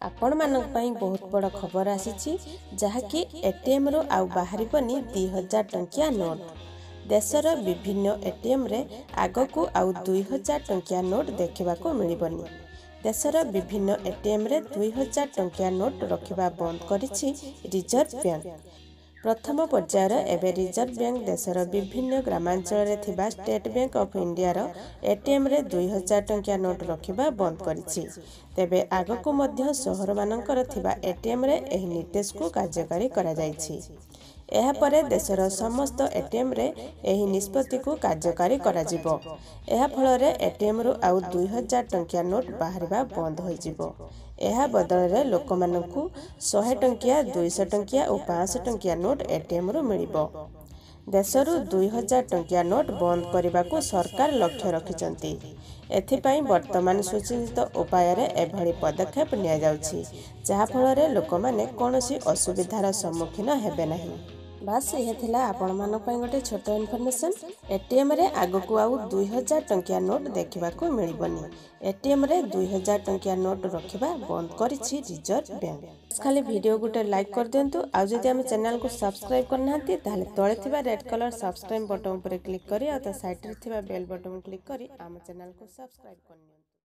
ଆପଣମାନଙ୍କ ପାଇଁ ବହୁତ ବଡ଼ ଖବର ଆସିଛି ଯାହାକି ଏଟିଏମ୍ରୁ ଆଉ ବାହାରିବନି ଦୁଇ ହଜାର ଟଙ୍କିଆ ନୋଟ୍। ଦେଶର ବିଭିନ୍ନ ଏଟିଏମ୍ରେ ଆଗକୁ ଆଉ ଦୁଇ ହଜାର ଟଙ୍କିଆ ନୋଟ୍ ଦେଖିବାକୁ ମିଳିବନି। ଦେଶର ବିଭିନ୍ନ ଏଟିଏମ୍ରେ ଦୁଇ ହଜାର ଟଙ୍କିଆ ନୋଟ୍ ରଖିବା ବନ୍ଦ କରିଛି ରିଜର୍ଭ ବ୍ୟାଙ୍କ। ପ୍ରଥମ ପର୍ଯ୍ୟାୟରେ ଏବେ ରିଜର୍ଭ ବ୍ୟାଙ୍କ ଦେଶର ବିଭିନ୍ନ ଗ୍ରାମାଞ୍ଚଳରେ ଥିବା ଷ୍ଟେଟ୍ ବ୍ୟାଙ୍କ ଅଫ୍ ଇଣ୍ଡିଆର ଏଟିଏମ୍ରେ ଦୁଇ ହଜାର ଟଙ୍କିଆ ନୋଟ୍ ରଖିବା ବନ୍ଦ କରିଛି। ତେବେ ଆଗକୁ ମଧ୍ୟ ସହରମାନଙ୍କର ଥିବା ଏଟିଏମ୍ରେ ଏହି ନିର୍ଦ୍ଦେଶକୁ କାର୍ଯ୍ୟକାରୀ କରାଯାଇଛି। ଏହାପରେ ଦେଶର ସମସ୍ତ ଏଟିଏମ୍ରେ ଏହି ନିଷ୍ପତ୍ତିକୁ କାର୍ଯ୍ୟକାରୀ କରାଯିବ। ଏହାଫଳରେ ଏଟିଏମ୍ରୁ ଆଉ ଦୁଇ ହଜାର ଟଙ୍କିଆ ନୋଟ୍ ବାହାରିବା ବନ୍ଦ ହୋଇଯିବ। ଏହା ବଦଳରେ ଲୋକମାନଙ୍କୁ ଶହେ ଟଙ୍କିଆ ଦୁଇଶହ ଟଙ୍କିଆ ଓ ପାଞ୍ଚଶହ ଟଙ୍କିଆ ନୋଟ୍ ଏଟିଏମ୍ରୁ ମିଳିବ। ଦେଶରୁ ଦୁଇ ହଜାର ଟଙ୍କିଆ ନୋଟ୍ ବନ୍ଦ କରିବାକୁ ସରକାର ଲକ୍ଷ୍ୟ ରଖିଛନ୍ତି। ଏଥିପାଇଁ ବର୍ତ୍ତମାନ ସୁଚିନ୍ତିତ ଉପାୟରେ ଏଭଳି ପଦକ୍ଷେପ ନିଆଯାଉଛି ଯାହାଫଳରେ ଲୋକମାନେ କୌଣସି ଅସୁବିଧାର ସମ୍ମୁଖୀନ ହେବେ ନାହିଁ। ବାସ୍ ଏହା ଥିଲା ଆପଣମାନଙ୍କ ପାଇଁ ଗୋଟେ ଛୋଟ ଇନଫର୍ମେସନ୍ ଏଟିଏମ୍ରେ ଆଗକୁ ଆଉ ଦୁଇ ହଜାର ଟଙ୍କିଆ ନୋଟ୍ ଦେଖିବାକୁ ମିଳିବନି। ଏଟିଏମ୍ରେ ଦୁଇ ହଜାର ଟଙ୍କିଆ ନୋଟ୍ ରଖିବା ବନ୍ଦ କରିଛି ରିଜର୍ଭ ବ୍ୟାଙ୍କ। ଖାଲି ଭିଡ଼ିଓ ଗୋଟେ ଲାଇକ୍ କରିଦିଅନ୍ତୁ। ଆଉ ଯଦି ଆମ ଚ୍ୟାନେଲକୁ ସବସ୍କ୍ରାଇବ୍ କରିନାହାନ୍ତି ତାହେଲେ ତଳେ ଥିବା ରେଡ୍ କଲର୍ ସବସ୍କ୍ରାଇବ୍ ବଟନ୍ ଉପରେ କ୍ଲିକ୍ କରି ଆଉ ତା ସାଇଡ଼୍ରେ ଥିବା ବେଲ୍ ବଟନ୍ କ୍ଲିକ୍ କରି ଆମ ଚ୍ୟାନେଲକୁ ସବସ୍କ୍ରାଇବ୍ କରିନିଅନ୍ତୁ।